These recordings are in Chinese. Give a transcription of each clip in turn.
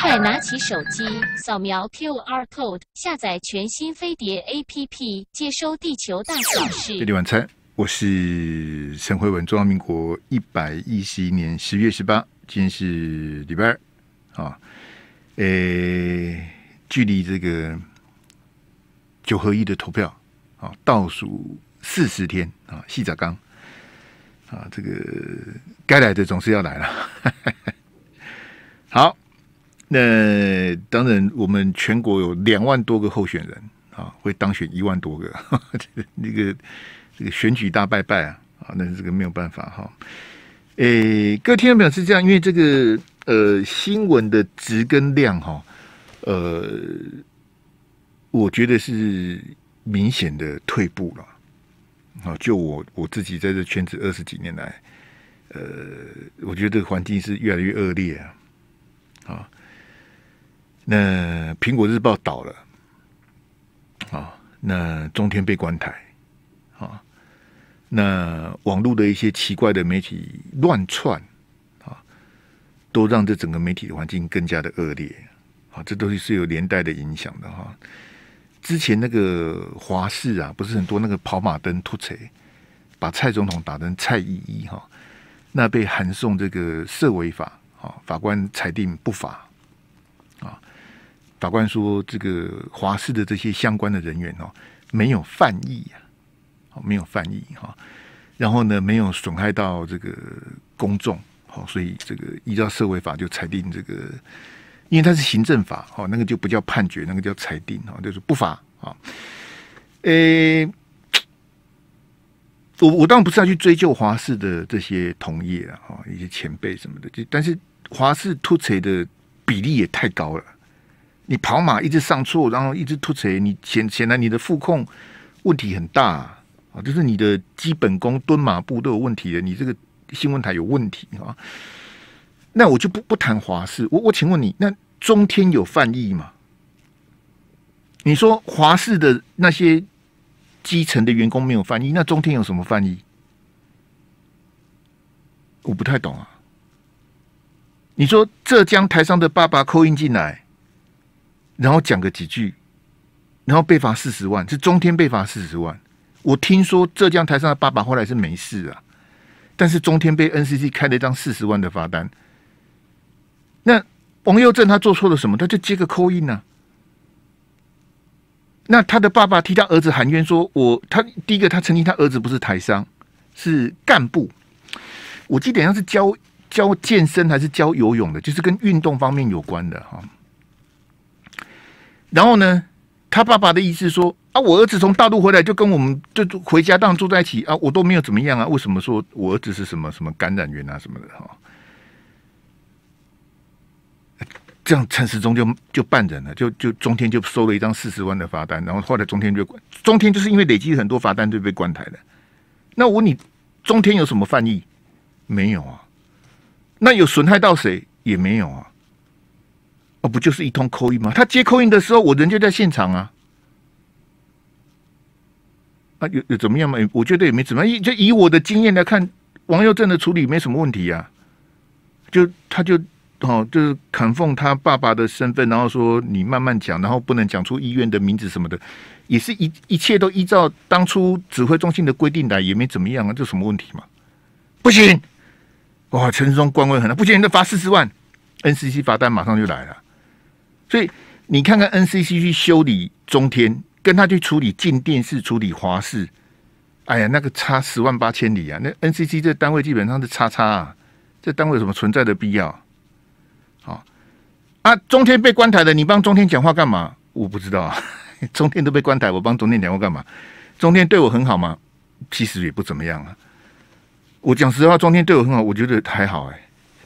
快拿起手机，扫描 QR code，下载全新飞碟 APP，接收地球大小事。这里晚餐，我是陈慧文，中华民国一百一十一年十月十八，今天是礼拜二啊。诶，距离这个九合一的投票啊，倒数四十天啊，细仔刚啊，这个该来的总是要来了。好。那当然，我们全国有两万多个候选人啊，会当选一万多个，那个这个选举大拜拜啊啊，那是这个没有办法哈。诶，各位听众朋友是这样，因为这个呃新闻的值跟量哈，呃，我觉得是明显的退步了。啊，就我我自己在这圈子二十几年来，呃，我觉得这个环境是越来越恶劣啊，啊。那苹果日报倒了，啊，那中天被关台，啊，那网络的一些奇怪的媒体乱窜，啊，都让这整个媒体的环境更加的恶劣，啊，这都是是有连带的影响的哈。之前那个华视啊，不是很多那个跑马灯突锤，把蔡总统打成蔡依依哈，那被函送这个涉违法，啊，法官裁定不罚。法官说：“这个华氏的这些相关的人员哦，没有犯意啊，没有犯意哈。然后呢，没有损害到这个公众，好，所以这个依照社会法就裁定这个，因为它是行政法，哦，那个就不叫判决，那个叫裁定，哈，就是不罚啊。诶，我我当然不是要去追究华氏的这些同业啊，哈，一些前辈什么的，就但是华氏突锤的比例也太高了。”你跑马一直上错，然后一直突锤，你显显然你的副控问题很大啊，就是你的基本功蹲马步都有问题的，你这个新闻台有问题啊。那我就不不谈华视，我我请问你，那中天有翻译吗？你说华视的那些基层的员工没有翻译，那中天有什么翻译？我不太懂啊。你说浙江台上的爸爸扣印进来。然后讲个几句，然后被罚四十万，是中天被罚四十万。我听说浙江台上的爸爸后来是没事啊，但是中天被 NCC 开了一张四十万的罚单。那王佑正他做错了什么？他就接个扣印呢？那他的爸爸替他儿子喊冤说：“我他第一个，他曾经他儿子不是台商，是干部。我记得好像是教教健身还是教游泳的，就是跟运动方面有关的哈。”然后呢，他爸爸的意思说啊，我儿子从大陆回来就跟我们就回家当住在一起啊，我都没有怎么样啊，为什么说我儿子是什么什么感染源啊什么的哈？这样陈时中就就办人了，就就中天就收了一张四十万的罚单，然后后来中天就中天就是因为累积很多罚单就被关台了。那我问你，中天有什么犯意？没有啊。那有损害到谁？也没有啊。哦，不就是一通扣印吗？他接扣印的时候，我人就在现场啊。啊，有有怎么样吗？我觉得也没怎么样。就以我的经验来看，王佑正的处理没什么问题啊。就他就哦，就是砍奉他爸爸的身份，然后说你慢慢讲，然后不能讲出医院的名字什么的，也是一一切都依照当初指挥中心的规定来，也没怎么样啊，这什么问题嘛？不行！哇，陈世忠官威很大，不行，那罚四十万，NCC 罚单马上就来了。所以你看看 NCC 去修理中天，跟他去处理进电视、处理华视，哎呀，那个差十万八千里啊！那 NCC 这单位基本上是叉叉啊，这单位有什么存在的必要？好啊，中天被关台的，你帮中天讲话干嘛？我不知道啊，中天都被关台，我帮中天讲话干嘛？中天对我很好吗？其实也不怎么样啊。我讲实话，中天对我很好，我觉得还好哎，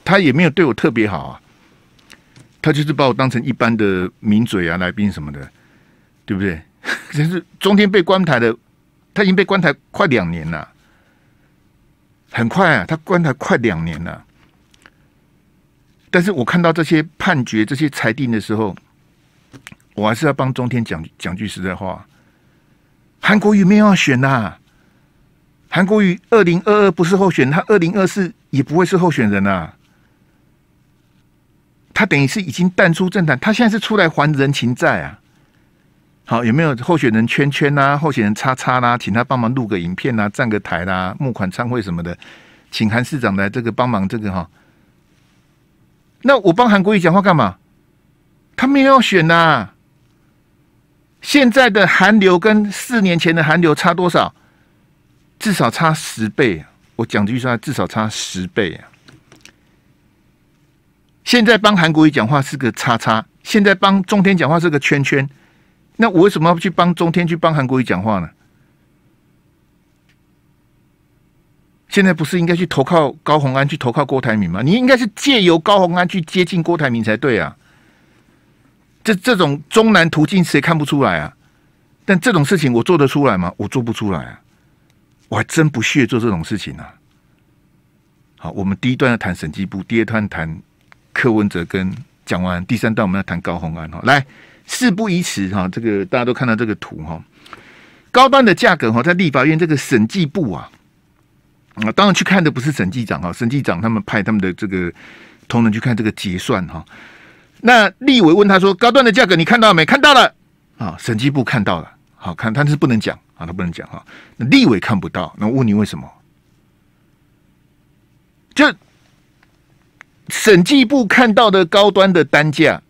他也没有对我特别好啊。他就是把我当成一般的名嘴啊、来宾什么的，对不对？但是中天被关台的，他已经被关台快两年了，很快啊，他关台快两年了。但是我看到这些判决、这些裁定的时候，我还是要帮中天讲讲句实在话。韩国瑜没有要选呐，韩国瑜二零二二不是候选，他二零二四也不会是候选人呐。他等于是已经淡出政坛，他现在是出来还人情债啊。好，有没有候选人圈圈啊，候选人叉叉啦，请他帮忙录个影片啊，站个台啦，募款参会什么的，请韩市长来这个帮忙这个哈。那我帮韩国瑜讲话干嘛？他没有要选呐。现在的韩流跟四年前的韩流差多少？至少差十倍。我讲句实话，至少差十倍啊。现在帮韩国瑜讲话是个叉叉，现在帮中天讲话是个圈圈。那我为什么要去帮中天去帮韩国瑜讲话呢？现在不是应该去投靠高鸿安，去投靠郭台铭吗？你应该是借由高鸿安去接近郭台铭才对啊！这这种中南途径谁看不出来啊？但这种事情我做得出来吗？我做不出来啊！我还真不屑做这种事情啊！好，我们第一段要谈审计部，第二段谈柯文哲跟蒋万安，第三段我们要谈高鸿安哈。来，事不宜迟哈，这个大家都看到这个图哈，高端的价格哈，在立法院这个审计部啊。啊，当然去看的不是审计长哈，审计长他们派他们的这个同仁去看这个结算哈。那立委问他说：“高端的价格你看到没？看到了啊，审计部看到了，好看，但是不能讲啊，他不能讲哈。那立委看不到，那问你为什么？就审计部看到的高端的单价，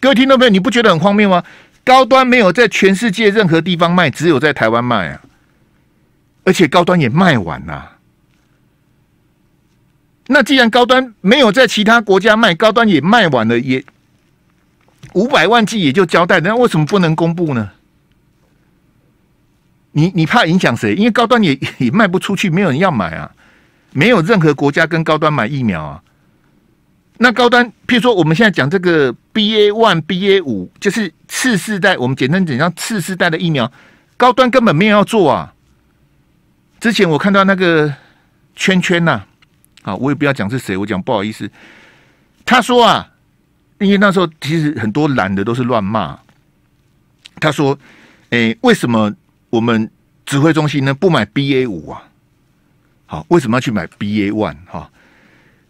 各位听众朋友，你不觉得很荒谬吗？高端没有在全世界任何地方卖，只有在台湾卖啊。”而且高端也卖完了，那既然高端没有在其他国家卖，高端也卖完了，也五百万剂也就交代，那为什么不能公布呢？你你怕影响谁？因为高端也也卖不出去，没有人要买啊，没有任何国家跟高端买疫苗啊。那高端，譬如说我们现在讲这个 B A one B A 五，就是次世代，我们简称简称次世代的疫苗，高端根本没有要做啊。之前我看到那个圈圈呐，啊，我也不要讲是谁，我讲不好意思。他说啊，因为那时候其实很多懒的都是乱骂。他说：“哎，为什么我们指挥中心呢不买 BA 五啊？好，为什么要去买 BA one 哈？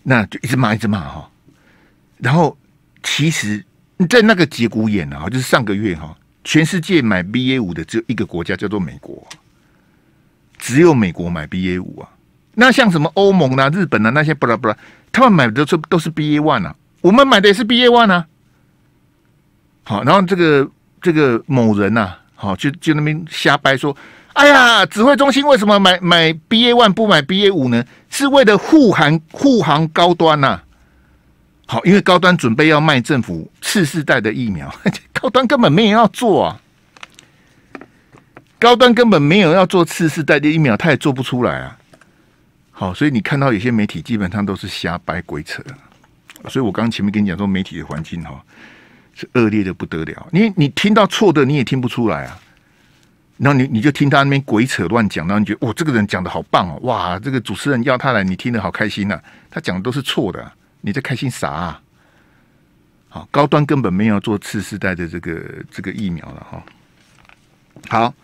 那就一直骂，一直骂哈。然后其实，在那个节骨眼啊，就是上个月哈，全世界买 BA 五的只有一个国家，叫做美国。”只有美国买 BA 五啊，那像什么欧盟啊、日本啊那些不啦不啦，他们买的都是都是 BA one 啊，我们买的也是 BA one 啊。好，然后这个这个某人呐，好就就那边瞎掰说，哎呀，指挥中心为什么买买 BA one 不买 BA 五呢？是为了护航护航高端呐。好，因为高端准备要卖政府次世代的疫苗，高端根本没人要做啊。高端根本没有要做次世代的疫苗，他也做不出来啊。好，所以你看到有些媒体基本上都是瞎掰鬼扯。所以我刚前面跟你讲说，媒体的环境哈是恶劣的不得了。你你听到错的你也听不出来啊。然后你你就听他那边鬼扯乱讲，然后你觉得哇，这个人讲的好棒哦，哇，这个主持人要他来，你听得好开心呐。他讲的都是错的，你在开心啥？啊？好，高端根本没有做次世代的这个这个疫苗了哈。好。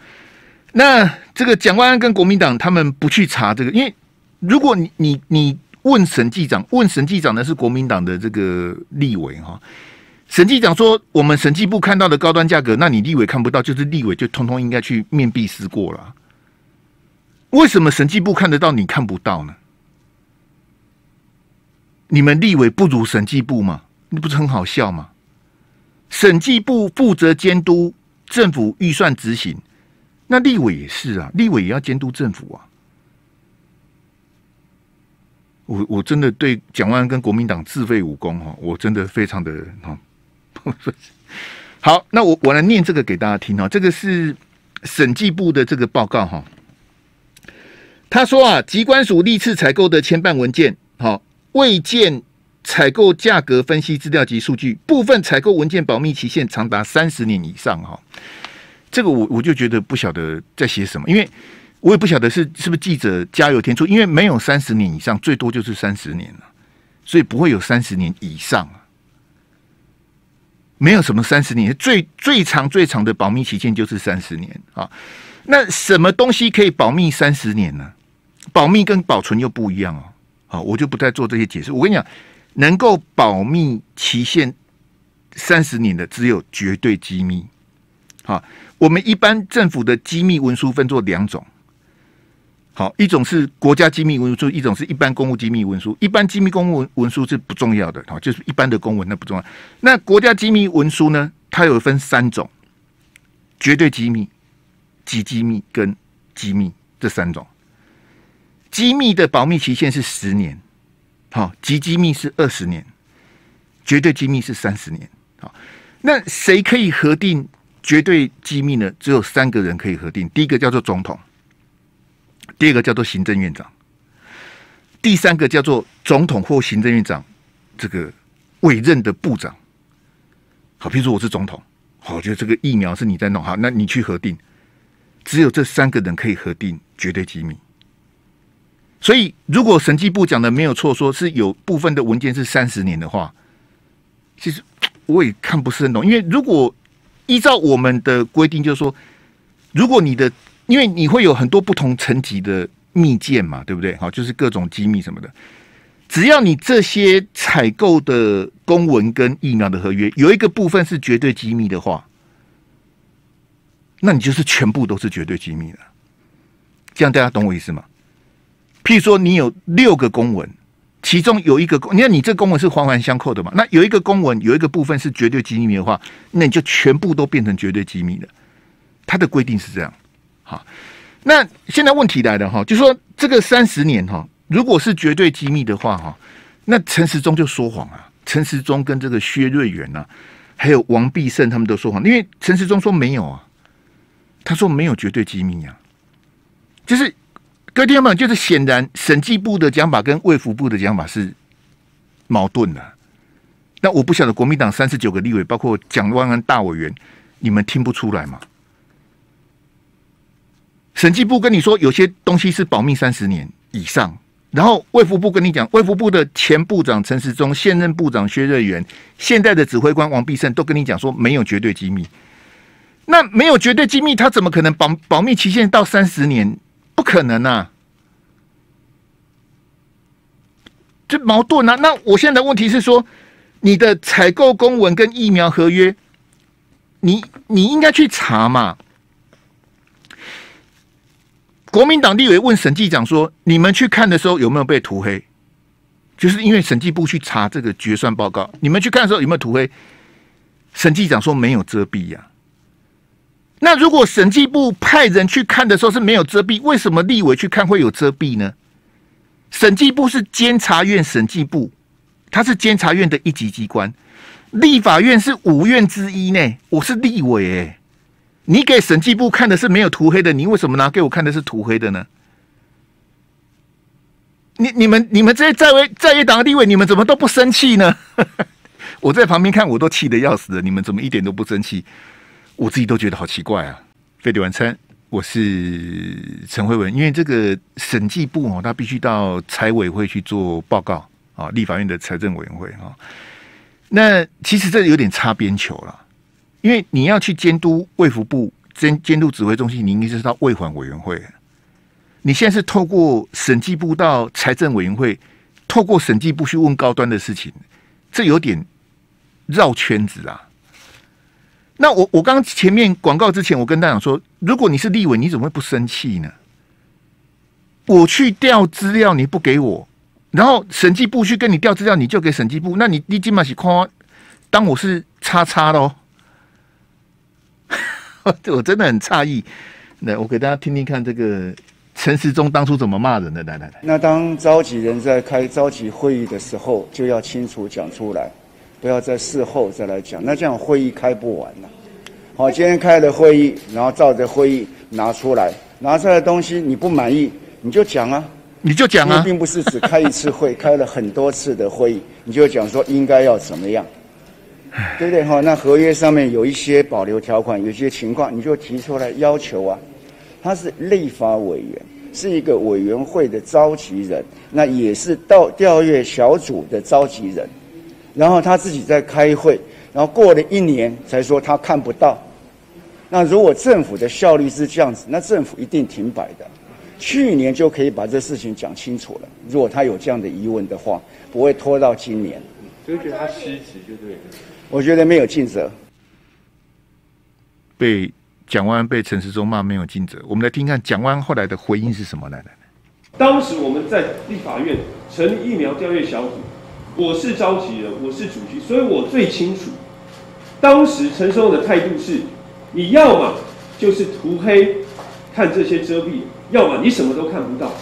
那这个蒋万安跟国民党他们不去查这个，因为如果你你你问审计长，问审计长的是国民党的这个立委哈，审计长说我们审计部看到的高端价格，那你立委看不到，就是立委就通通应该去面壁思过了。为什么审计部看得到，你看不到呢？你们立委不如审计部吗？那不是很好笑吗？审计部负责监督政府预算执行。那立委也是啊，立委也要监督政府啊。我我真的对蒋万安跟国民党自废武功哈，我真的非常的哈。好，那我我来念这个给大家听哈，这个是审计部的这个报告哈。他说啊，机关署历次采购的牵办文件，好未见采购价格分析资料及数据，部分采购文件保密期限长达三十年以上哈。这个我我就觉得不晓得在写什么，因为我也不晓得是是不是记者加油添醋，因为没有三十年以上，最多就是三十年了，所以不会有三十年以上啊，没有什么三十年，最最长最长的保密期限就是三十年啊。那什么东西可以保密三十年呢？保密跟保存又不一样哦。好，我就不再做这些解释。我跟你讲，能够保密期限三十年的只有绝对机密。好，我们一般政府的机密文书分作两种。好，一种是国家机密文书，一种是一般公务机密文书。一般机密公务文文书是不重要的，好，就是一般的公文那不重要。那国家机密文书呢？它有分三种：绝对机密、极机密跟机密这三种。机密的保密期限是十年，好，极机密是二十年，绝对机密是三十年。好，那谁可以核定绝对机密呢？只有三个人可以核定，第一个叫做总统。第二个叫做行政院长，第三个叫做总统或行政院长这个委任的部长。好，比如说我是总统，好，我觉得这个疫苗是你在弄，好，那你去核定。只有这三个人可以核定绝对机密。所以，如果审计部讲的没有错，说是有部分的文件是三十年的话，其实我也看不是很懂。因为如果依照我们的规定，就是说，如果你的因为你会有很多不同层级的密件嘛，对不对？好，就是各种机密什么的。只要你这些采购的公文跟疫苗的合约有一个部分是绝对机密的话，那你就是全部都是绝对机密了。这样大家懂我意思吗？譬如说，你有六个公文，其中有一个公，你看你这公文是环环相扣的嘛？那有一个公文有一个部分是绝对机密的话，那你就全部都变成绝对机密了。它的规定是这样。好，那现在问题来了哈，就说这个三十年哈，如果是绝对机密的话哈，那陈时中就说谎啊，陈时中跟这个薛瑞元呐，还有王必胜他们都说谎，因为陈时中说没有啊，他说没有绝对机密啊，就是各位听众们，就是显然审计部的讲法跟卫福部的讲法是矛盾的。那我不晓得国民党三十九个立委，包括蒋万安大委员，你们听不出来吗？审计部跟你说，有些东西是保密三十年以上。然后卫福部跟你讲，卫福部的前部长陈时中、现任部长薛瑞元、现在的指挥官王必胜都跟你讲说，没有绝对机密。那没有绝对机密，他怎么可能保保密期限到三十年？不可能啊！这矛盾啊！那我现在的问题是说，你的采购公文跟疫苗合约，你你应该去查嘛？国民党立委问审计长说：“你们去看的时候有没有被涂黑？就是因为审计部去查这个决算报告，你们去看的时候有没有涂黑？”审计长说：“没有遮蔽呀。”那如果审计部派人去看的时候是没有遮蔽，为什么立委去看会有遮蔽呢？审计部是监察院审计部，他是监察院的一级机关，立法院是五院之一呢。我是立委哎。你给审计部看的是没有涂黑的，你为什么拿给我看的是涂黑的呢？你、你们、你们这些在位在野党的立委，你们怎么都不生气呢？我在旁边看，我都气得要死了。你们怎么一点都不生气？我自己都觉得好奇怪啊！费迪晚餐，我是陈慧文。因为这个审计部哦，他必须到财委会去做报告啊，立法院的财政委员会啊。那其实这有点擦边球了。因为你要去监督卫福部监监督指挥中心，你应该是到卫环委员会。你现在是透过审计部到财政委员会，透过审计部去问高端的事情，这有点绕圈子啊。那我我刚前面广告之前，我跟大家说，如果你是立委，你怎么会不生气呢？我去调资料，你不给我，然后审计部去跟你调资料，你就给审计部，那你你起码是夸当我是叉叉喽。我真的很诧异，那我给大家听听看，这个陈时中当初怎么骂人的？来来来，那当召集人在开召集会议的时候，就要清楚讲出来，不要在事后再来讲，那这样会议开不完了。好，今天开的会议，然后照着会议拿出来，拿出来的东西你不满意，你就讲啊，你就讲啊，并不是只开一次会，开了很多次的会议，你就讲说应该要怎么样。对不对哈？那合约上面有一些保留条款，有些情况你就提出来要求啊。他是立法委员，是一个委员会的召集人，那也是到调阅小组的召集人。然后他自己在开会，然后过了一年才说他看不到。那如果政府的效率是这样子，那政府一定停摆的。去年就可以把这事情讲清楚了。如果他有这样的疑问的话，不会拖到今年。就觉得他失职，就对了。我觉得没有尽责。被蒋万被陈时中骂没有尽责，我们来听看蒋万后来的回应是什么来来。当时我们在立法院成立疫苗调阅小组，我是召集人，我是主席，所以我最清楚。当时陈时中的态度是：你要么就是涂黑，看这些遮蔽；要么你什么都看不到。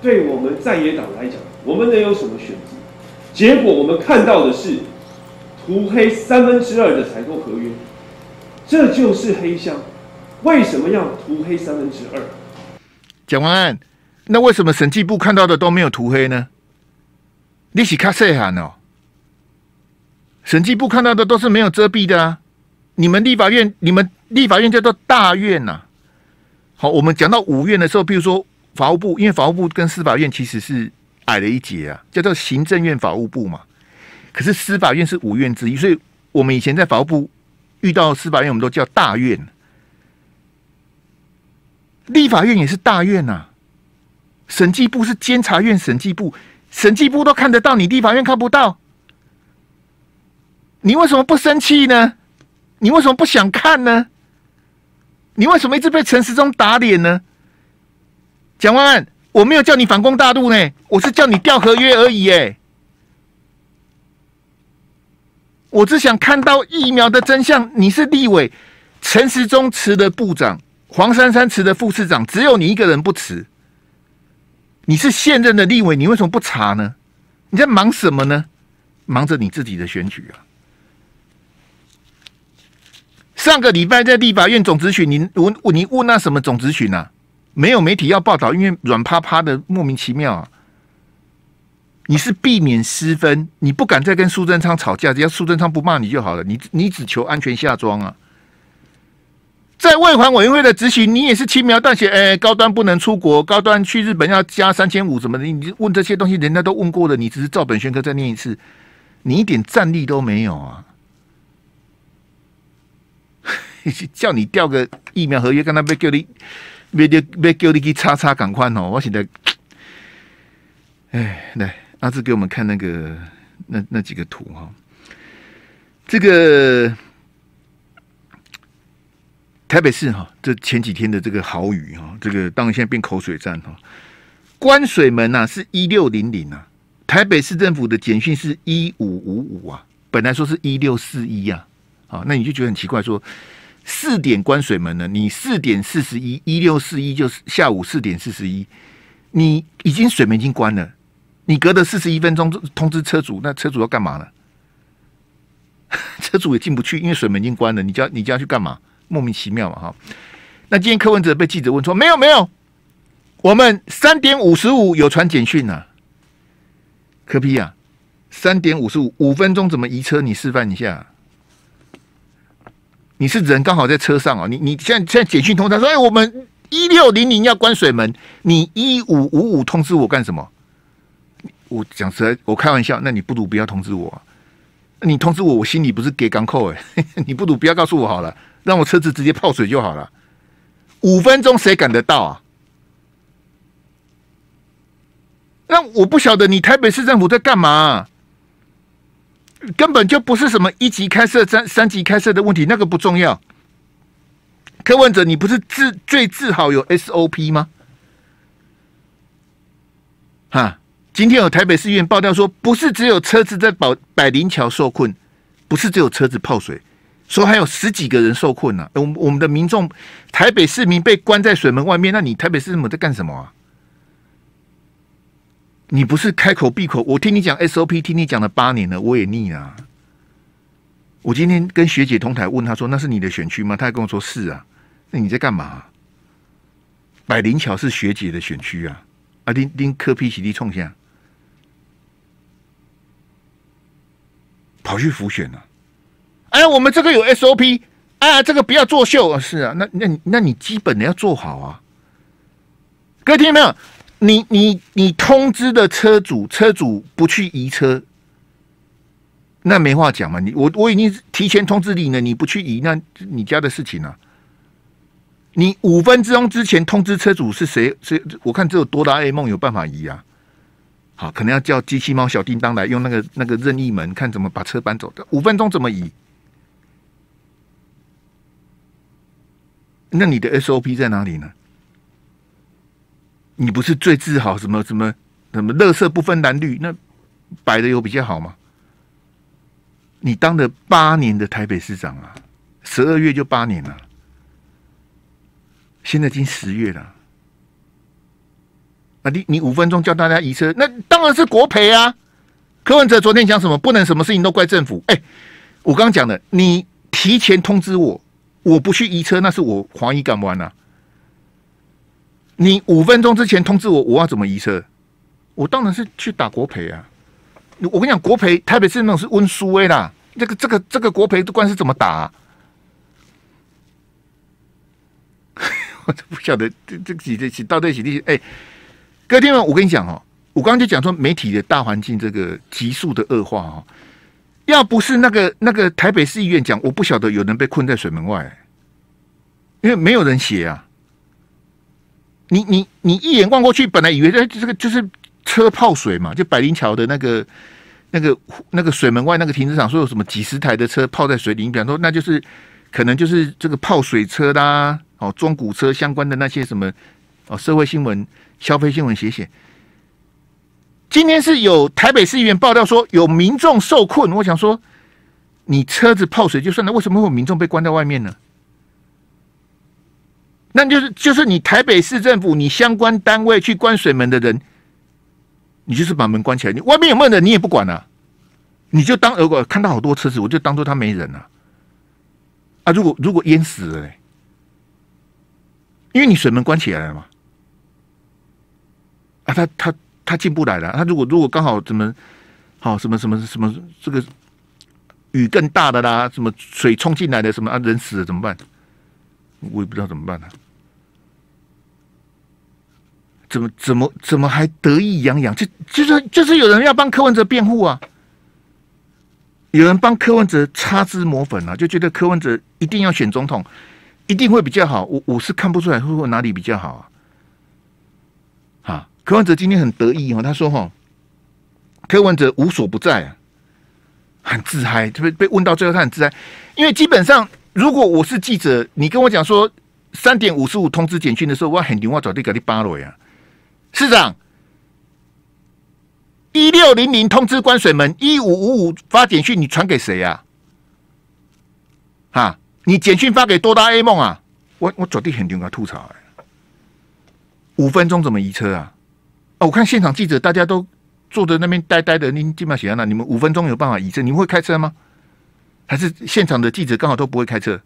对我们在野党来讲，我们能有什么选择？结果我们看到的是涂黑三分之二的采购合约，这就是黑箱。为什么要涂黑三分之二？蒋万安，那为什么审计部看到的都没有涂黑呢？你是卡细汉哦，审计部看到的都是没有遮蔽的啊。你们立法院，你们立法院叫做大院呐。好，我们讲到五院的时候，比如说法务部，因为法务部跟司法院其实是矮了一截啊，叫做行政院法务部嘛。可是司法院是五院之一，所以我们以前在法务部遇到司法院，我们都叫大院。立法院也是大院呐，审计部是监察院，审计部审计部都看得到，你立法院看不到，你为什么不生气呢？你为什么不想看呢？你为什么一直被陈时中打脸呢？蒋万安，我没有叫你反攻大陆呢，我是叫你调合约而已，哎，我只想看到疫苗的真相。你是立委，陈时中辞的部长。黄珊珊辞的副市长，只有你一个人不辞。你是现任的立委，你为什么不查呢？你在忙什么呢？忙着你自己的选举啊！上个礼拜在立法院总咨询，你问你问那什么总咨询啊？没有媒体要报道，因为软趴趴的莫名其妙啊！你是避免失分，你不敢再跟苏贞昌吵架，只要苏贞昌不骂你就好了。你你只求安全下庄啊！在外环委员会的执行，你也是轻描淡写。哎，高端不能出国，高端去日本要加三千五，什么的？你问这些东西，人家都问过了，你只是照本宣科再念一次，你一点战力都没有啊！叫你调个疫苗合约，跟他别叫你，别叫别叫你去叉叉赶快哦！我现在，哎，来阿志给我们看那个那那几个图哈，这个。台北市哈，这前几天的这个豪雨哈，这个当然现在变口水战哈。关水门呐是一六零零啊，台北市政府的简讯是一五五五啊，本来说是一六四一呀，啊，那你就觉得很奇怪，说四点关水门了，你四点四十一，一六四一就是下午四点四十一，你已经水门已经关了，你隔了四十一分钟通知车主，那车主要干嘛呢？车主也进不去，因为水门已经关了，你叫你叫去干嘛？莫名其妙嘛哈，那今天柯文哲被记者问说没有没有，我们三点五十五有传简讯呐，柯批啊，三点五十五五分钟怎么移车？你示范一下，你是人刚好在车上啊，你你现在现在简讯通知说哎我们一六零零要关水门，你一五五五通知我干什么？我讲实在，我开玩笑，那你不如不要通知我，你通知我，我心里不是给港口哎，你不如不要告诉我好了。让我车子直接泡水就好了，五分钟谁赶得到啊？那我不晓得你台北市政府在干嘛，根本就不是什么一级开设、三三级开设的问题，那个不重要。柯文哲，你不是自最自豪有 SOP 吗？哈，今天有台北市议员爆料说，不是只有车子在宝百灵桥受困，不是只有车子泡水。说还有十几个人受困呢，我我们的民众，台北市民被关在水门外面，那你台北市政府在干什么啊？你不是开口闭口，我听你讲 SOP，听你讲了八年了，我也腻了。我今天跟学姐同台问她说：“那是你的选区吗？”她还跟我说：“是啊。”那你在干嘛？百灵桥是学姐的选区啊！啊，拎拎科批洗地冲下，跑去浮选了。哎，我们这个有 SOP，啊，这个不要作秀啊！是啊，那那那你基本的要做好啊。各位听到没有？你你你通知的车主，车主不去移车，那没话讲嘛。你我我已经提前通知你了，你不去移，那你家的事情啊。你五分钟之前通知车主是谁？谁？我看只有哆啦 A 梦有办法移啊。好，可能要叫机器猫小叮当来用那个那个任意门，看怎么把车搬走的。五分钟怎么移？那你的 SOP 在哪里呢？你不是最自豪什么什么什么？乐色不分蓝绿，那摆的有比较好吗？你当了八年的台北市长啊，十二月就八年了，现在已经十月了。啊，你你五分钟叫大家移车，那当然是国赔啊！柯文哲昨天讲什么？不能什么事情都怪政府。哎，我刚讲的，你提前通知我，我不去移车，那是我怀疑干不完啊！你五分钟之前通知我，我要怎么移车？我当然是去打国赔啊！我跟你讲，国赔台北市那种是温书威啦，这个这个这个国赔的官司怎么打？我都不晓得这这几这几到底几例哎。各位听众，我跟你讲哦，我刚刚就讲说媒体的大环境这个急速的恶化哦，要不是那个那个台北市议院讲，我不晓得有人被困在水门外，因为没有人写啊。你你你一眼望过去，本来以为这这个就是车泡水嘛，就百灵桥的那个那个那个水门外那个停车场，说有什么几十台的车泡在水里，你比方说那就是可能就是这个泡水车啦，哦，装古车相关的那些什么哦，社会新闻。消费新闻写写，今天是有台北市议员爆料说有民众受困。我想说，你车子泡水就算了，为什么会有民众被关在外面呢？那就是就是你台北市政府，你相关单位去关水门的人，你就是把门关起来，你外面有没有人你也不管啊？你就当如果看到好多车子，我就当做他没人了。啊，如果如果淹死了，因为你水门关起来了嘛。啊，他他他进不来了。他如果如果刚好怎么好什么什么什么这个雨更大的啦，什么水冲进来的什么啊，人死了怎么办？我也不知道怎么办呢。怎么怎么怎么还得意洋洋？就就是就是有人要帮柯文哲辩护啊，有人帮柯文哲擦脂抹粉啊，就觉得柯文哲一定要选总统，一定会比较好。我我是看不出来会会哪里比较好啊。啊柯文哲今天很得意哦，他说：“哈，柯文哲无所不在啊，很自嗨。被被问到最后，他很自嗨，因为基本上，如果我是记者，你跟我讲说三点五十五通知简讯的时候，我很牛，我早就给你扒了呀。市长一六零零通知关水门，一五五五发简讯，你传给谁呀？啊，你简讯发给多大 A 梦啊？我我绝对很牛啊，吐槽五分钟怎么移车啊？”我看现场记者大家都坐在那边呆呆的，您基本上写在那，你们五分钟有办法移车？你们会开车吗？还是现场的记者刚好都不会开车？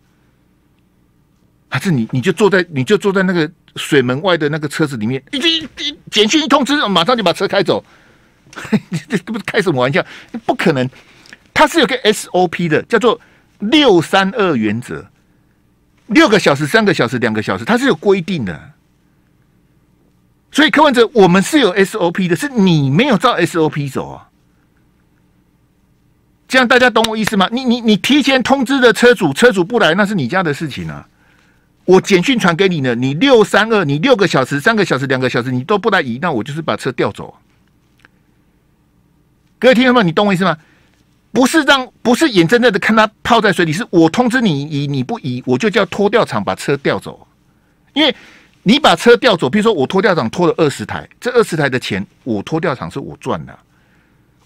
还是你你就坐在你就坐在那个水门外的那个车子里面，一一简讯一通知，马上就把车开走？这这不是开什么玩笑？不可能，它是有个 SOP 的，叫做六三二原则，六个小时、三个小时、两个小时，它是有规定的。所以柯文哲，我们是有 SOP 的，是你没有照 SOP 走啊？这样大家懂我意思吗？你你你提前通知的车主，车主不来，那是你家的事情啊。我简讯传给你呢，你六三二，你六个小时、三个小时、两个小时，你都不来移，那我就是把车调走。各位听众们，你懂我意思吗？不是让，不是眼睁睁的看他泡在水里，是我通知你移，你不移，我就叫拖吊厂把车调走，因为。你把车调走，比如说我拖吊厂拖了二十台，这二十台的钱我拖吊厂是我赚的，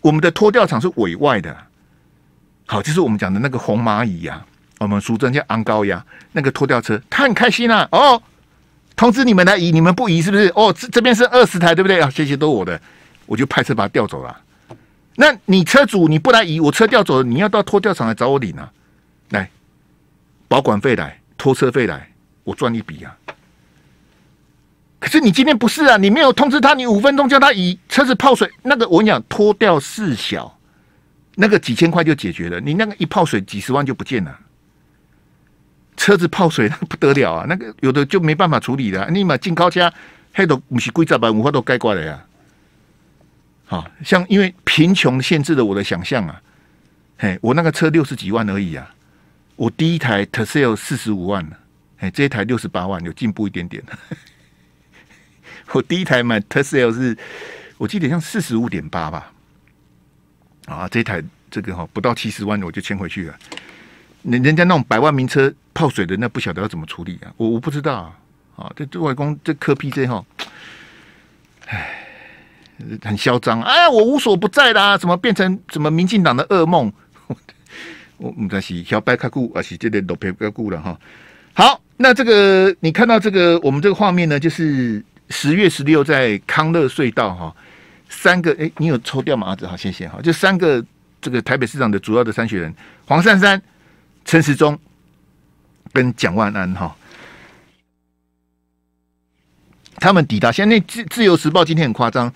我们的拖吊厂是委外的。好，就是我们讲的那个红蚂蚁呀，我们俗称叫昂高压，那个拖吊车，他很开心啊。哦，通知你们来移，你们不移是不是？哦，这这边是二十台，对不对啊？这些，都我的，我就派车把它调走了。那你车主你不来移，我车调走了，你要到拖吊厂来找我领啊？来，保管费来，拖车费来，我赚一笔啊。可是你今天不是啊？你没有通知他，你五分钟叫他移车子泡水，那个我跟你讲拖掉事小，那个几千块就解决了。你那个一泡水几十万就不见了，车子泡水那不得了啊！那个有的就没办法处理的，你买进高价，黑都不是贵杂版，五花都盖过来呀。好像因为贫穷限制了我的想象啊，嘿，我那个车六十几万而已啊，我第一台 t e s l 四十五万呢。哎，这一台六十八万，有进步一点点。我第一台买 Tesla 是，我记得像四十五点八吧。啊，这一台这个哈不到七十万，我就签回去了。人人家那种百万名车泡水的，那不晓得要怎么处理啊？我我不知道啊。啊，这这外公这科 PJ 哈，唉，很嚣张。哎，我无所不在啦，怎么变成什么民进党的噩梦？我们在是小白卡固，而是这点都别不要顾了哈。好，那这个你看到这个我们这个画面呢，就是十月十六在康乐隧道哈，三个哎，你有抽掉吗？阿子好，谢谢哈。就三个这个台北市长的主要的参选人黄珊珊、陈时中跟蒋万安哈，他们抵达。现在自自由时报今天很夸张，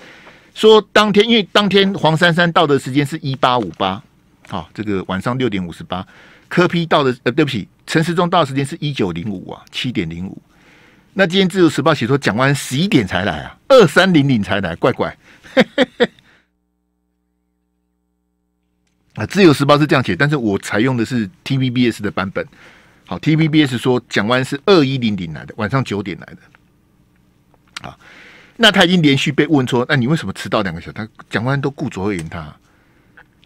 说当天因为当天黄珊珊到的时间是一八五八。好，这个晚上六点五十八，科批到的呃，对不起，陈时中到的时间是一九零五啊，七点零五。那今天自由时报写说蒋万安十一点才来啊，二三零零才来，怪怪。啊，自由时报是这样写，但是我采用的是 TVBS 的版本。好，TVBS 说蒋万是二一零零来的，晚上九点来的。啊，那他已经连续被问说，那你为什么迟到两个小时？他讲完都顾左右言他。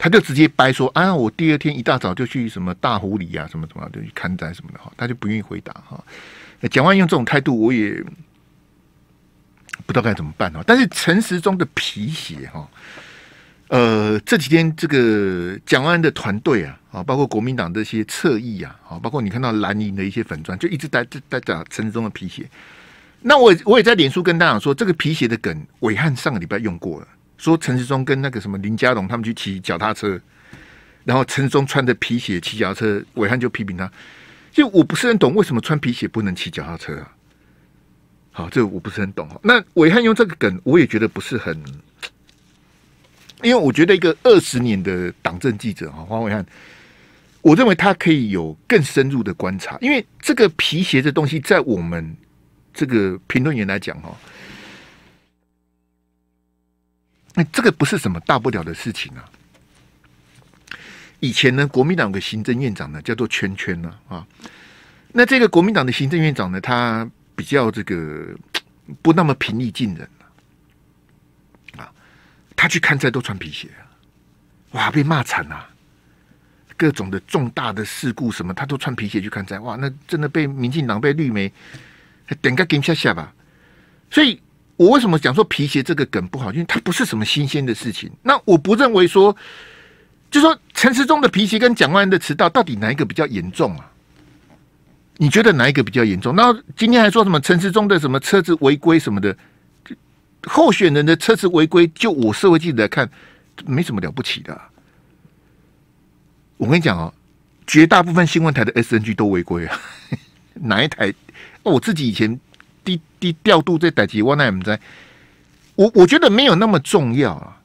他就直接掰说啊，我第二天一大早就去什么大湖里啊，什么什么就去看灾什么的哈，他就不愿意回答哈。蒋万用这种态度，我也不知道该怎么办哈。但是陈时中的皮鞋哈，呃，这几天这个蒋万的团队啊，啊，包括国民党这些侧翼啊，啊，包括你看到蓝营的一些粉砖，就一直在在在讲陈时中的皮鞋。那我我也在脸书跟大家说，这个皮鞋的梗，伟汉上个礼拜用过了。说陈时中跟那个什么林佳龙他们去骑脚踏车，然后陈时中穿着皮鞋骑脚踏车，伟汉就批评他。就我不是很懂为什么穿皮鞋不能骑脚踏车啊？好，这个我不是很懂。那伟汉用这个梗，我也觉得不是很，因为我觉得一个二十年的党政记者哈，黄伟汉，我认为他可以有更深入的观察，因为这个皮鞋这东西，在我们这个评论员来讲哈。那这个不是什么大不了的事情啊！以前呢，国民党有个行政院长呢，叫做圈圈呢啊。那这个国民党的行政院长呢，他比较这个不那么平易近人。他去看灾都穿皮鞋啊，哇，被骂惨了。各种的重大的事故什么，他都穿皮鞋去看灾，哇，那真的被民进党被绿媒等个给下下吧。所以。我为什么讲说皮鞋这个梗不好？因为它不是什么新鲜的事情。那我不认为说，就说陈时中的皮鞋跟蒋万安的迟到，到底哪一个比较严重啊？你觉得哪一个比较严重？那今天还说什么陈时中的什么车子违规什么的？候选人的车子违规，就我社会记者来看，没什么了不起的。我跟你讲哦，绝大部分新闻台的 SNG 都违规啊。哪一台？我自己以前。低低调度这代级，我那也不在。我我觉得没有那么重要啊。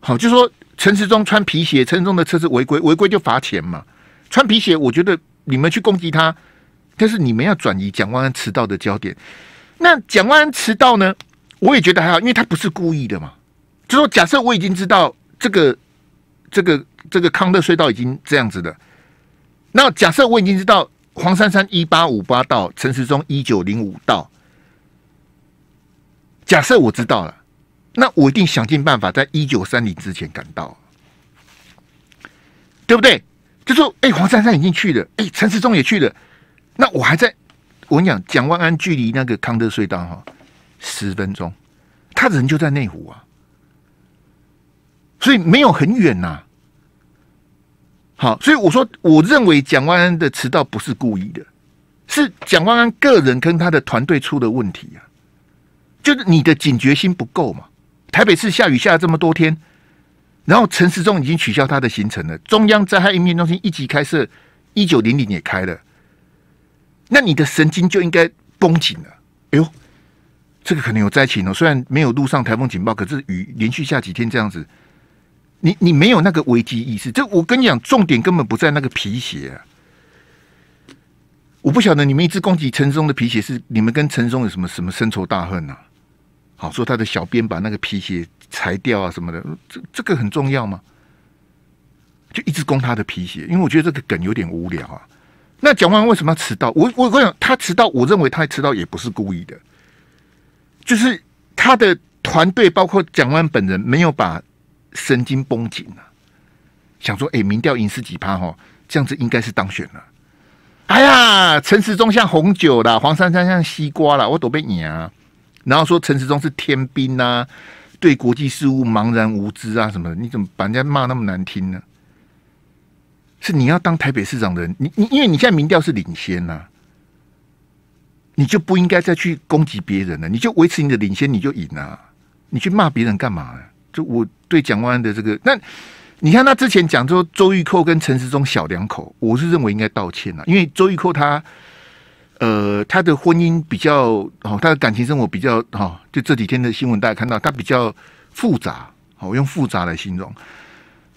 好，就说陈时中穿皮鞋，陈时中的车子违规，违规就罚钱嘛。穿皮鞋，我觉得你们去攻击他，但是你们要转移蒋万安迟到的焦点。那蒋万安迟到呢？我也觉得还好，因为他不是故意的嘛。就说假设我已经知道这个这个这个康乐隧道已经这样子的，那假设我已经知道黄珊珊一八五八到，陈时中一九零五到。假设我知道了，那我一定想尽办法在一九三零之前赶到，对不对？就说，哎，黄珊珊已经去了，哎，陈时中也去了，那我还在。我跟你讲，蒋万安距离那个康德隧道哈十分钟，他人就在内湖啊，所以没有很远呐。好，所以我说，我认为蒋万安的迟到不是故意的，是蒋万安个人跟他的团队出的问题啊。就是你的警觉心不够嘛？台北市下雨下了这么多天，然后陈时中已经取消他的行程了，中央灾害应变中心一级开设，一九零零也开了，那你的神经就应该绷紧了。哎呦，这个可能有灾情哦，虽然没有路上台风警报，可是雨连续下几天这样子，你你没有那个危机意识。这我跟你讲，重点根本不在那个皮鞋。我不晓得你们一直攻击陈松的皮鞋是你们跟陈松有什么什么深仇大恨呐？好说他的小编把那个皮鞋裁掉啊什么的，这这个很重要吗？就一直攻他的皮鞋，因为我觉得这个梗有点无聊啊。那蒋万为什么要迟到？我我我想他迟到，我认为他迟到也不是故意的，就是他的团队包括蒋万本人没有把神经绷紧了，想说，哎，民调赢十几趴哈，这样子应该是当选了。哎呀，陈时中像红酒啦，黄珊珊像西瓜啦，我都被你啊。然后说陈时中是天兵呐，对国际事务茫然无知啊什么的，你怎么把人家骂那么难听呢？是你要当台北市长的人，你你因为你现在民调是领先呐，你就不应该再去攻击别人了，你就维持你的领先，你就赢了。你去骂别人干嘛？就我对蒋万安的这个，那你看他之前讲说周玉蔻跟陈时中小两口，我是认为应该道歉了，因为周玉蔻他。呃，他的婚姻比较哦，他的感情生活比较哈，就这几天的新闻大家看到，他比较复杂，我用复杂来形容。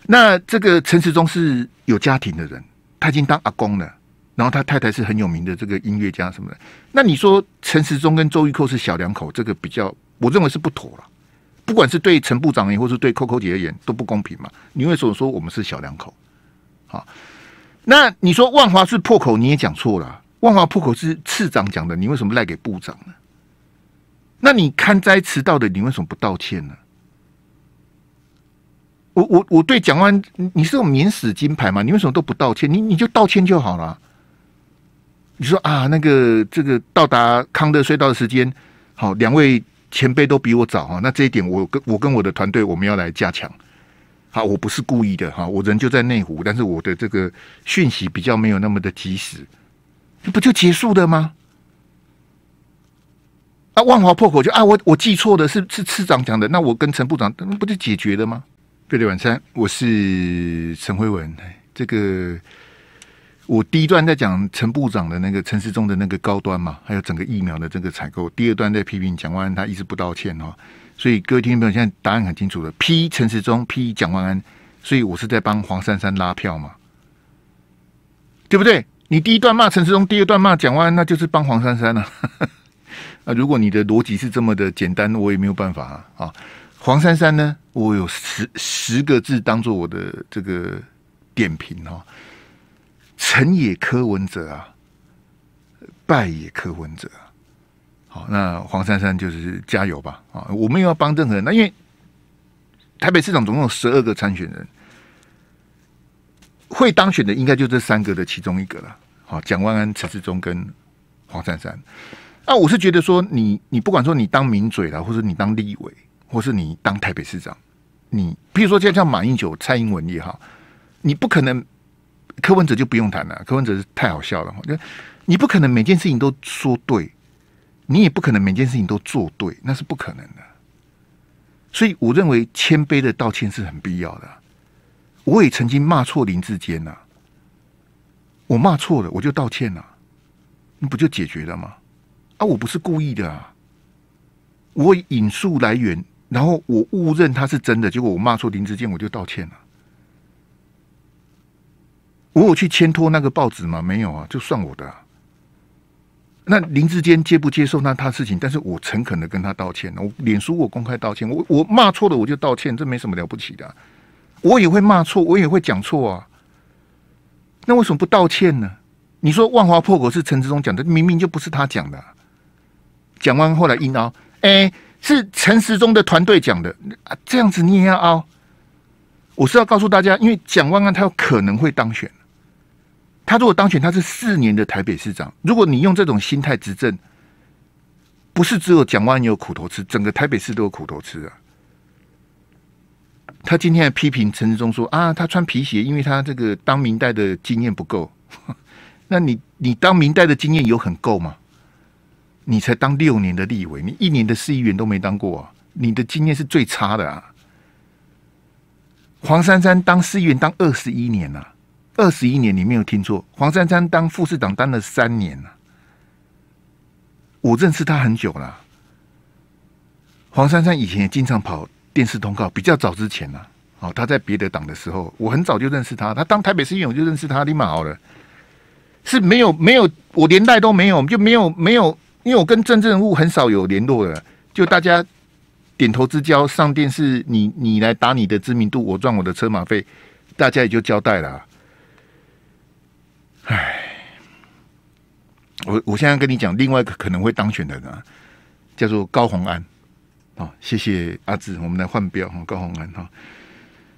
那这个陈时中是有家庭的人，他已经当阿公了，然后他太太是很有名的这个音乐家什么的。那你说陈时中跟周玉蔻是小两口，这个比较，我认为是不妥了。不管是对陈部长也，或是对扣扣姐而言，都不公平嘛。你为什么说我们是小两口？好，那你说万华是破口，你也讲错了。万华破口是次长讲的，你为什么赖给部长呢？那你看灾迟到的，你为什么不道歉呢？我我我对蒋万，你是有免死金牌吗？你为什么都不道歉？你你就道歉就好了。你说啊，那个这个到达康德隧道的时间，好，两位前辈都比我早哈。那这一点，我跟我跟我的团队，我们要来加强。好，我不是故意的哈，我人就在内湖，但是我的这个讯息比较没有那么的及时。这不就结束的吗？啊，万华破口就啊，我我记错的是是次长讲的，那我跟陈部长那不就解决了吗？各位晚餐，我是陈辉文。这个我第一段在讲陈部长的那个陈时中的那个高端嘛，还有整个疫苗的这个采购。第二段在批评蒋万安，他一直不道歉哦。所以各位听众朋友，现在答案很清楚了：批陈时中，批蒋万安。所以我是在帮黄珊珊拉票嘛，对不对？你第一段骂陈世忠，第二段骂蒋万安，那就是帮黄珊珊了。啊，如果你的逻辑是这么的简单，我也没有办法啊。啊，黄珊珊呢，我有十十个字当做我的这个点评哦。成也柯文哲啊，败也柯文哲。好，那黄珊珊就是加油吧。啊，我们要帮任何人。那因为台北市长总共有十二个参选人。会当选的应该就这三个的其中一个了。好，蒋万安、陈世忠跟黄珊珊。那我是觉得说，你你不管说你当名嘴了，或者你当立委，或是你当台北市长，你比如说像像马英九、蔡英文也好，你不可能柯文哲就不用谈了。柯文哲是太好笑了，我觉得你不可能每件事情都说对，你也不可能每件事情都做对，那是不可能的。所以我认为谦卑的道歉是很必要的。我也曾经骂错林志坚呐，我骂错了，我就道歉了，你不就解决了吗？啊，我不是故意的啊，我引述来源，然后我误认他是真的，结果我骂错林志坚，我就道歉了。我有去牵拖那个报纸吗？没有啊，就算我的。那林志坚接不接受那他事情？但是我诚恳的跟他道歉，我脸书我公开道歉，我我骂错了我就道歉，这没什么了不起的。我也会骂错，我也会讲错啊。那为什么不道歉呢？你说万华破口是陈志忠讲的，明明就不是他讲的。讲完后来硬凹，哎，是陈时中的团队讲的啊。这样子你也要凹？我是要告诉大家，因为蒋万安他有可能会当选。他如果当选，他是四年的台北市长。如果你用这种心态执政，不是只有蒋万有苦头吃，整个台北市都有苦头吃啊。他今天还批评陈志忠说啊，他穿皮鞋，因为他这个当明代的经验不够。那你你当明代的经验有很够吗？你才当六年的立委，你一年的市议员都没当过，啊你的经验是最差的啊。黄珊珊当市议员当二十一年了，二十一年你没有听错，黄珊珊当副市长当了三年了。我认识他很久了，黄珊珊以前也经常跑。电视通告比较早之前呢，哦，他在别的党的时候，我很早就认识他。他当台北市议员我就认识他，立马好了。是没有没有，我连带都没有，就没有没有，因为我跟政治人物很少有联络的，就大家点头之交，上电视，你你来打你的知名度，我赚我的车马费，大家也就交代了。唉，我我现在跟你讲，另外一个可能会当选的人啊，叫做高鸿安。好，谢谢阿志，我们来换标哈，高鸿安哈。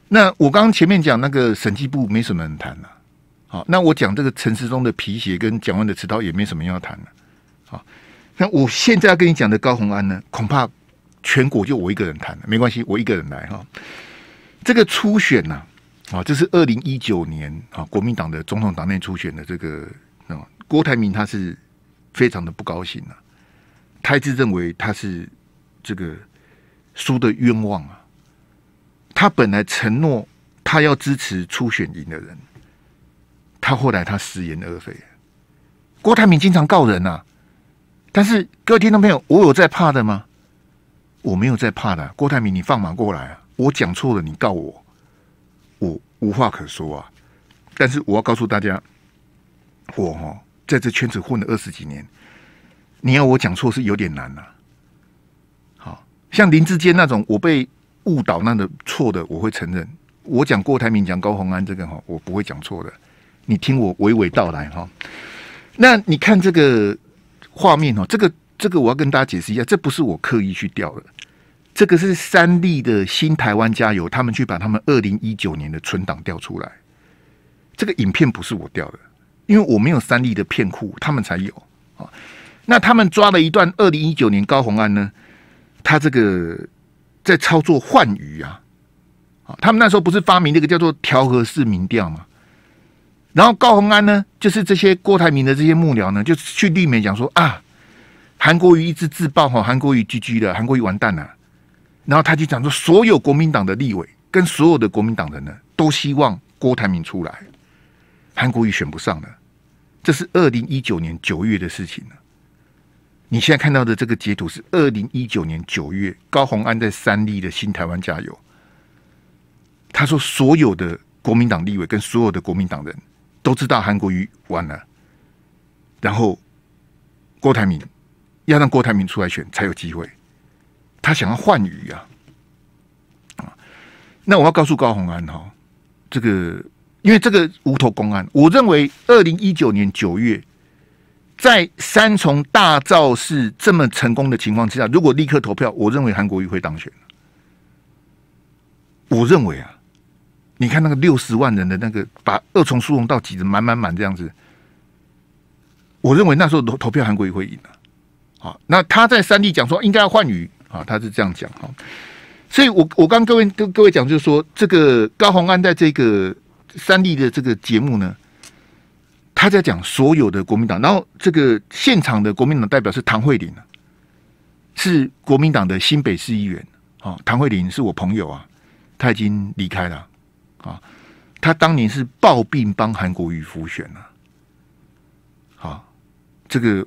那我刚刚前面讲那个审计部没什么人谈了，好，那我讲这个陈时中的皮鞋跟蒋万的持刀也没什么要谈了，好，那我现在要跟你讲的高鸿安呢，恐怕全国就我一个人谈了，没关系，我一个人来哈。这个初选呐，啊这是二零一九年啊，国民党的总统党内初选的这个啊，郭台铭他是非常的不高兴啊，他一直认为他是这个输的冤枉啊。他本来承诺他要支持初选赢的人，他后来他食言而肥。郭台铭经常告人呐，但是各位听众朋友，我有在怕的吗？我没有在怕的。郭台铭，你放马过来啊！我讲错了，你告我，我无话可说啊。但是我要告诉大家，我哈在这圈子混了二十几年，你要我讲错是有点难呐。好像林志坚那种，我被。误导那的错的，我会承认。我讲郭台铭，讲高鸿安这个哈，我不会讲错的。你听我娓娓道来哈。那你看这个画面哦，这个这个我要跟大家解释一下，这不是我刻意去调的，这个是三立的新台湾加油，他们去把他们二零一九年的存档调出来。这个影片不是我调的，因为我没有三立的片库，他们才有啊。那他们抓了一段二零一九年高鸿安呢，他这个。在操作换鱼啊，啊，他们那时候不是发明那个叫做调和式民调吗？然后高鸿安呢，就是这些郭台铭的这些幕僚呢，就去立美讲说啊，韩国瑜一直自爆哈，韩国瑜 GG 的，韩国瑜完蛋了。然后他就讲说，所有国民党的立委跟所有的国民党人呢，都希望郭台铭出来，韩国瑜选不上了。这是二零一九年九月的事情了。你现在看到的这个截图是二零一九年九月，高鸿安在三立的新台湾加油。他说，所有的国民党立委跟所有的国民党人都知道韩国瑜完了，然后郭台铭要让郭台铭出来选才有机会。他想要换鱼啊，啊，那我要告诉高洪安哈，这个因为这个无头公案，我认为二零一九年九月。在三重大造势这么成功的情况之下，如果立刻投票，我认为韩国瑜会当选。我认为啊，你看那个六十万人的那个把二重疏洪道挤得满满满这样子，我认为那时候投投票韩国瑜会赢的。好，那他在三地讲说应该要换鱼啊，他是这样讲哈。所以我我刚各位跟各位讲，就是说这个高鸿安在这个三立的这个节目呢。他在讲所有的国民党，然后这个现场的国民党代表是唐慧玲是国民党的新北市议员啊。唐慧玲是我朋友啊，他已经离开了啊。他当年是抱病帮韩国瑜复选了。好，这个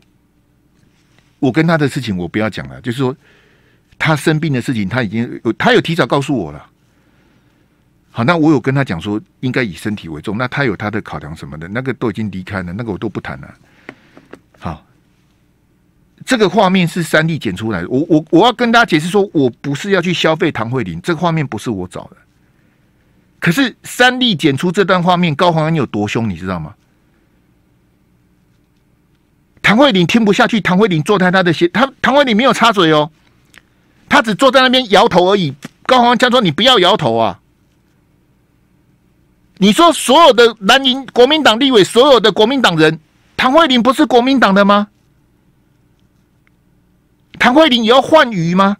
我跟他的事情我不要讲了，就是说他生病的事情，他已经有他有提早告诉我了。好，那我有跟他讲说，应该以身体为重。那他有他的考量什么的，那个都已经离开了，那个我都不谈了。好，这个画面是三 D 剪出来的。我我我要跟大家解释说，我不是要去消费唐慧玲，这个画面不是我找的。可是三 D 剪出这段画面，高宏安有多凶，你知道吗？唐慧玲听不下去，唐慧玲坐在他的鞋，他唐慧玲没有插嘴哦，他只坐在那边摇头而已。高宏安讲说：“你不要摇头啊。”你说所有的蓝营国民党立委，所有的国民党人，唐慧玲不是国民党的吗？唐慧玲也要换鱼吗？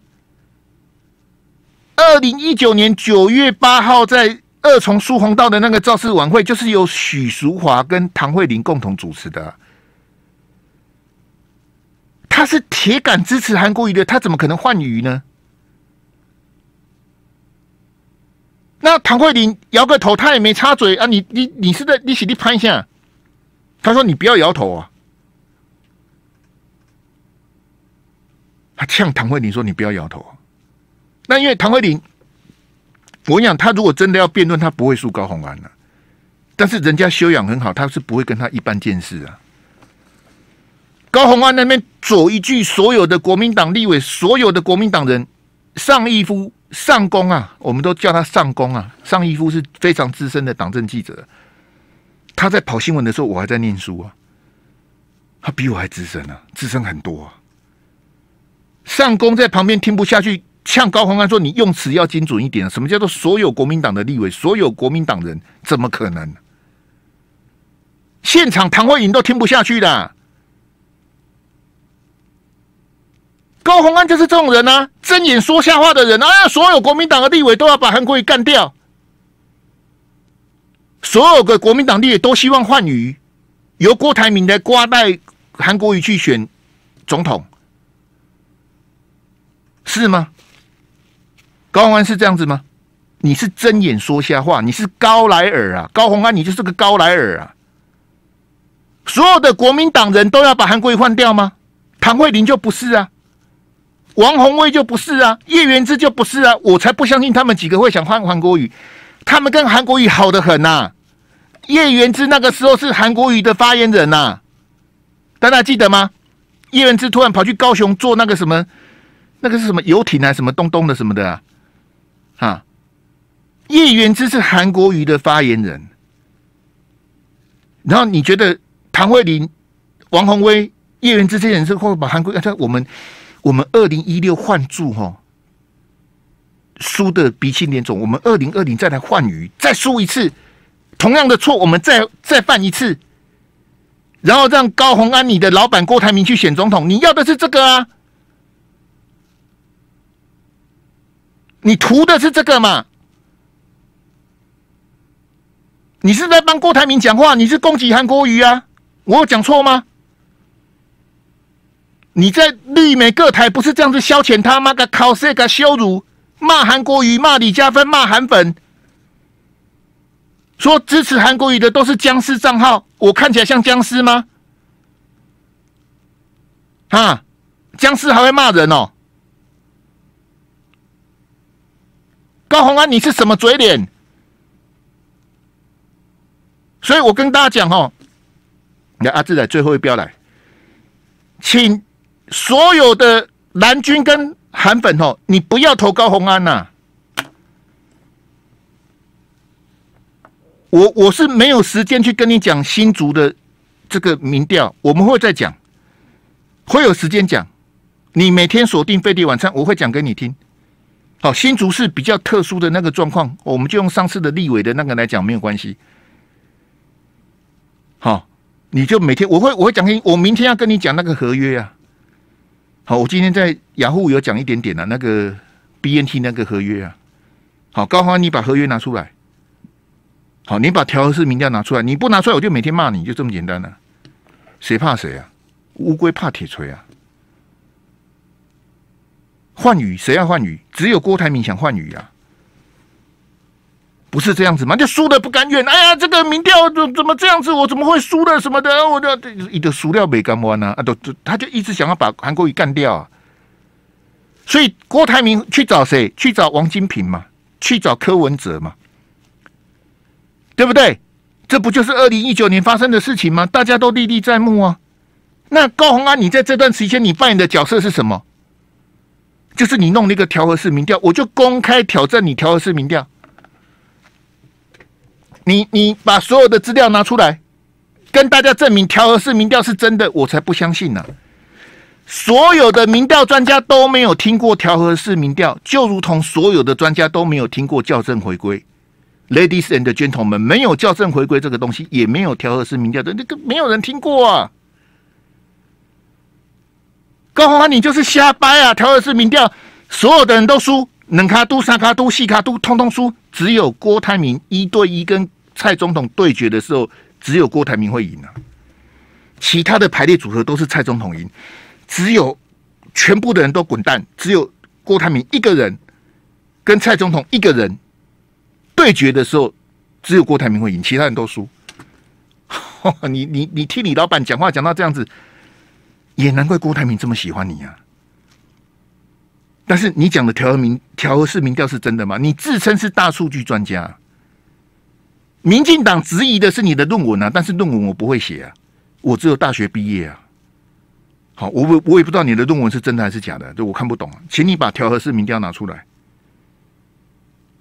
二零一九年九月八号在二重疏洪道的那个造势晚会，就是由许淑华跟唐慧玲共同主持的。他是铁杆支持韩国瑜的，他怎么可能换鱼呢？那唐慧玲摇个头，他也没插嘴啊！你你你是在你起立拍一下，他说你不要摇头啊！他呛唐慧玲说你不要摇头啊。那因为唐慧玲，我跟你讲，他如果真的要辩论，他不会输高红安的。但是人家修养很好，他是不会跟他一般见识啊。高红安那边左一句，所有的国民党立委，所有的国民党人，上一夫。上公啊，我们都叫他上公啊。上一夫是非常资深的党政记者，他在跑新闻的时候，我还在念书啊。他比我还资深啊，资深很多啊。上公在旁边听不下去，呛高鸿安说：“你用词要精准一点。什么叫做所有国民党的立委，所有国民党人？怎么可能？现场唐慧颖都听不下去的。高鸿安就是这种人啊，睁眼说瞎话的人啊！所有国民党的立委都要把韩国瑜干掉，所有的国民党立委都希望换瑜，由郭台铭来瓜带韩国瑜去选总统。”是吗？高鸿安是这样子吗？你是睁眼说瞎话，你是高莱尔啊！高鸿安，你就是个高莱尔啊！所有的国民党人都要把韩国瑜换掉吗？唐慧玲就不是啊，王宏威就不是啊，叶元之就不是啊！我才不相信他们几个会想换韩国瑜，他们跟韩国瑜好的很呐。叶元之那个时候是韩国瑜的发言人呐，大家记得吗？叶元之突然跑去高雄做那个什么？那个是什么游艇啊？什么东东的什么的啊？啊！叶元之是韩国瑜的发言人，然后你觉得唐慧玲、王宏威、叶元之这些人是会把韩国？他我们我们二零一六换注哈，输的鼻青脸肿。我们二零二零再来换鱼，再输一次，同样的错，我们再再犯一次，然后让高鸿安你的老板郭台铭去选总统，你要的是这个啊？你图的是这个嘛？你是在帮郭台铭讲话？你是攻击韩国瑜啊？我有讲错吗？你在绿美各台不是这样子消遣他妈？个考试个羞辱，骂韩国瑜，骂李嘉芬，骂韩粉，说支持韩国瑜的都是僵尸账号，我看起来像僵尸吗？啊，僵尸还会骂人哦？高鸿安，你是什么嘴脸？所以我跟大家讲哦，来阿志来最后一标来，请所有的蓝军跟韩粉哦，你不要投高鸿安呐！我我是没有时间去跟你讲新竹的这个民调，我们会再讲，会有时间讲。你每天锁定飞碟晚餐，我会讲给你听。好，新竹是比较特殊的那个状况，我们就用上次的立委的那个来讲，没有关系。好，你就每天我会我会讲给你，我明天要跟你讲那个合约啊。好，我今天在雅虎有讲一点点的那个 BNT 那个合约啊。好，高欢，你把合约拿出来。好，你把调和式民调拿出来，你不拿出来，我就每天骂你，就这么简单了。谁怕谁啊？乌龟怕铁锤啊！换语谁要换语？只有郭台铭想换语啊，不是这样子吗？就输的不甘愿。哎呀，这个民调怎怎么这样子？我怎么会输了什么的？我的一个输掉没干完呢？啊，都他就一直想要把韩国瑜干掉啊。所以郭台铭去找谁？去找王金平嘛？去找柯文哲嘛？对不对？这不就是二零一九年发生的事情吗？大家都历历在目啊。那高鸿安，你在这段时间你扮演的角色是什么？就是你弄了一个调和式民调，我就公开挑战你调和式民调。你你把所有的资料拿出来，跟大家证明调和式民调是真的，我才不相信呢。所有的民调专家都没有听过调和式民调，就如同所有的专家都没有听过校正回归。Ladies and gentlemen，没有校正回归这个东西，也没有调和式民调的那个，没有人听过啊。高鸿安，你就是瞎掰啊！调和式民调，所有的人都输，冷卡都、沙卡都、细卡都，通通输。只有郭台铭一对一跟蔡总统对决的时候，只有郭台铭会赢啊！其他的排列组合都是蔡总统赢，只有全部的人都滚蛋，只有郭台铭一个人跟蔡总统一个人对决的时候，只有郭台铭会赢，其他人都输。你你你听你老板讲话讲到这样子。也难怪郭台铭这么喜欢你啊！但是你讲的调和民调和式民调是真的吗？你自称是大数据专家，民进党质疑的是你的论文啊，但是论文我不会写啊，我只有大学毕业啊。好，我我我也不知道你的论文是真的还是假的，就我看不懂啊，请你把调和式民调拿出来，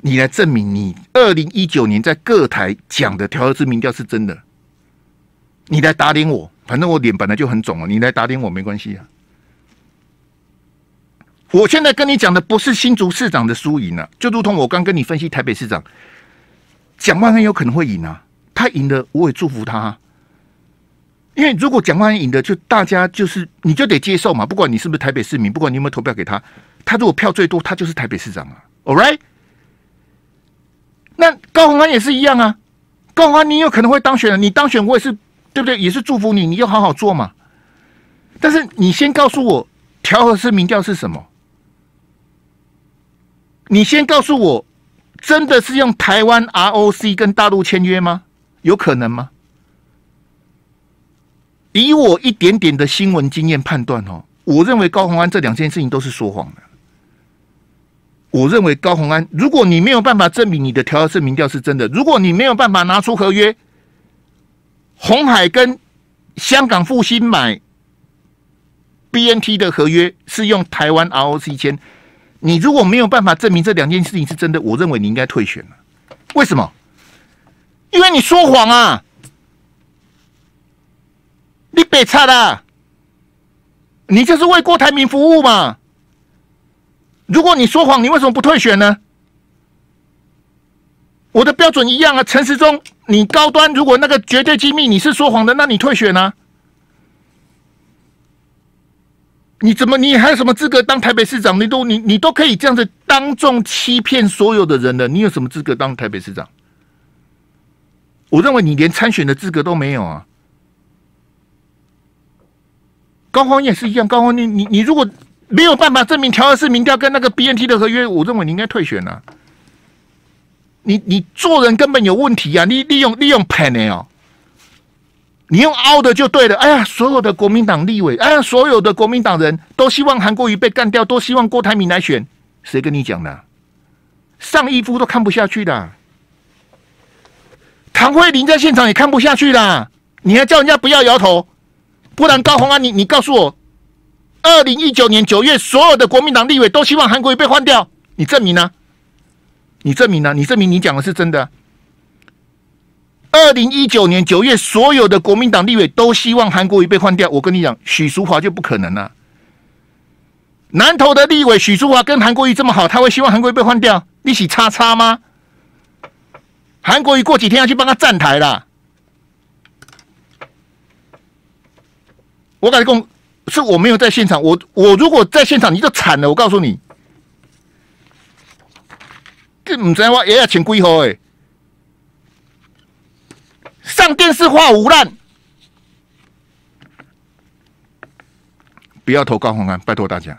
你来证明你二零一九年在各台讲的调和式民调是真的，你来打脸我。反正我脸本来就很肿了，你来打点我没关系啊。我现在跟你讲的不是新竹市长的输赢啊，就如同我刚跟你分析台北市长蒋万安有可能会赢啊，他赢了我也祝福他，因为如果蒋万安赢的，就大家就是你就得接受嘛，不管你是不是台北市民，不管你有没有投票给他，他如果票最多，他就是台北市长啊，All right？那高鸿安也是一样啊，高鸿安你有可能会当选，你当选我也是对不对？也是祝福你，你就好好做嘛。但是你先告诉我调和式民调是什么？你先告诉我，真的是用台湾 ROC 跟大陆签约吗？有可能吗？以我一点点的新闻经验判断哦，我认为高鸿安这两件事情都是说谎的。我认为高鸿安，如果你没有办法证明你的调和式民调是真的，如果你没有办法拿出合约，红海跟香港复兴买 BNT 的合约是用台湾 ROC 签。你如果没有办法证明这两件事情是真的，我认为你应该退选了。为什么？因为你说谎啊！你别差了，你就是为郭台铭服务嘛。如果你说谎，你为什么不退选呢？我的标准一样啊，陈时中，你高端如果那个绝对机密你是说谎的，那你退选呢？你怎么？你还有什么资格当台北市长？你都你你都可以这样子当众欺骗所有的人了，你有什么资格当台北市长？我认为你连参选的资格都没有啊！高黄也是一样，高黄你你你如果没有办法证明调和式民调跟那个 BNT 的合约，我认为你应该退选啊！你你做人根本有问题呀！你利用利用 pen 哦。你用凹的就对了。哎呀，所有的国民党立委，哎呀，所有的国民党人都希望韩国瑜被干掉，都希望郭台铭来选。谁跟你讲的？上一夫都看不下去的。唐慧玲在现场也看不下去啦。你还叫人家不要摇头？不然高红安，你你告诉我，二零一九年九月，所有的国民党立委都希望韩国瑜被换掉，你证明呢？你证明呢？你证明你讲的是真的？二零一九年九月，所有的国民党立委都希望韩国瑜被换掉。我跟你讲，许淑华就不可能了。南投的立委许淑华跟韩国瑜这么好，他会希望韩国瑜被换掉？一起叉叉吗？韩国瑜过几天要去帮他站台了。我敢讲，是我没有在现场。我我如果在现场，你就惨了。我告诉你，这唔知我也要请几号诶。上电视画无烂，不要投高红安，拜托大家。